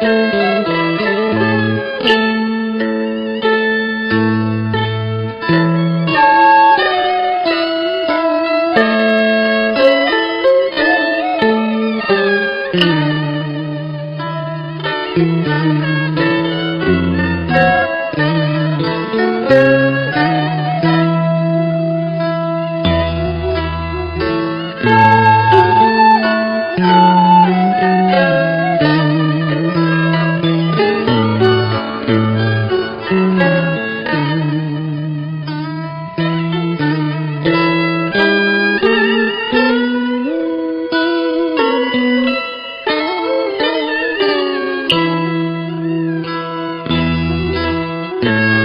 Thank you. Thank.